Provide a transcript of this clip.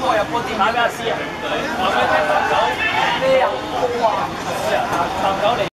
我有波电话俾阿師啊，話佢聽十九咩啊？波啊！十九嚟。